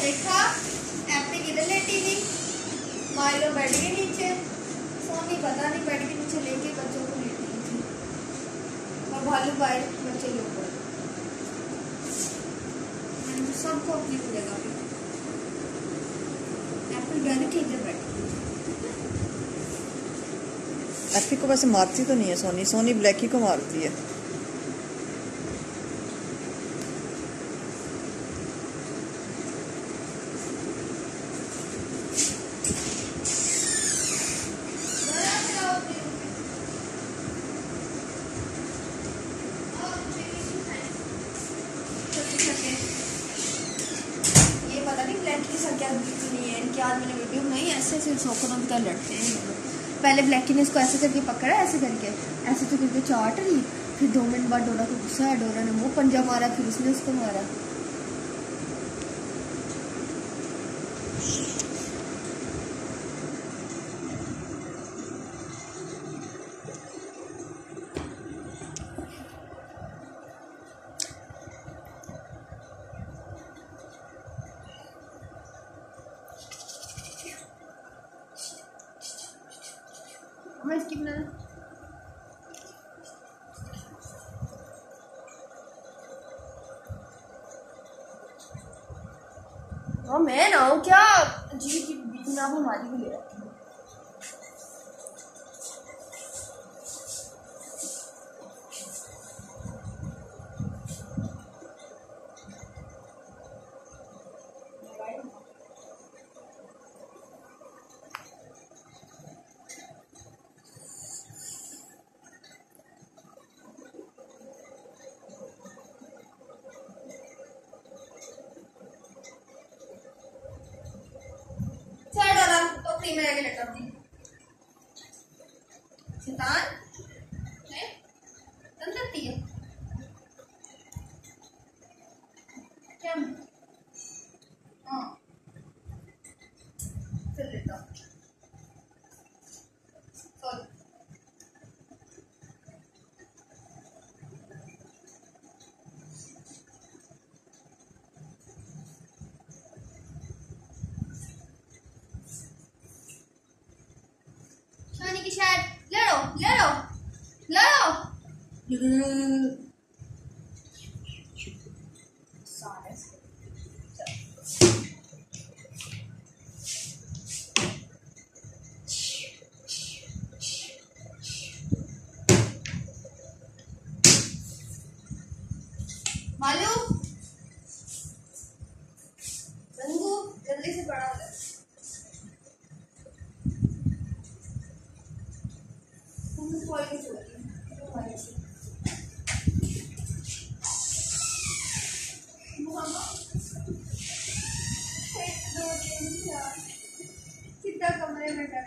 देखा एपी किधर लेटी थी। माइलो बैठ गई नीचे। सोनी पता नहीं बैठ के नीचे लेके बच्चों को लेटी थी। और भालू भाई, बच्चे के। ऊपर सबको अपनी जगह पे एप्पल गन के इधर बैठी एफी को वैसे मारती तो नहीं है, सोनी। सोनी ब्लैकी को मारती है। पता संख्या नहीं है, इनके आदमी ने वीडियो नहीं ऐसे ऐसे शौकरों कर लड़ते हैं पहले ब्लैकी ने इसको ऐसे करके पकड़ा, ऐसे करके। ऐसे तो करके चाट रही, फिर दो मिनट बाद डोरा को है डोरा ने मुँह पंजा मारा, फिर उसने उसको मारा। हाँ इसकी बनाना हाँ मैं ना क्या जी की आप हमारी भी ले रखी है चल डोरा में आगे लटक दी शैतान you मालू? रंगू जल्दी से पढ़ा ले तुम तो कोई नहीं de